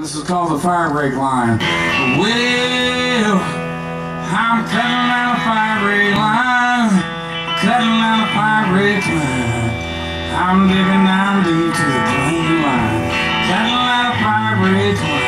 This is called the fire break line. Well, I'm cutting out a fire break line, cutting out a fire break line. I'm digging down deep to the clean line, cutting out a fire break line.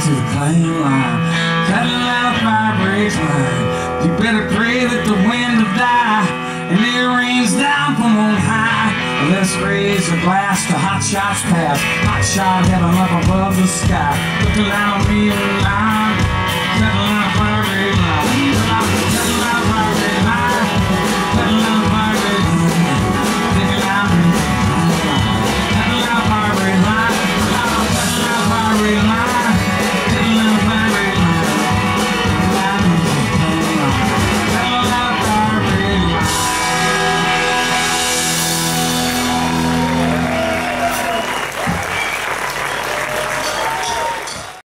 to the clay line, cutting out fire break line. You better pray that the wind will die and it rains down from on high. Let's raise a glass to hot shots past, hot shot heaven up above the sky. Looking down on me out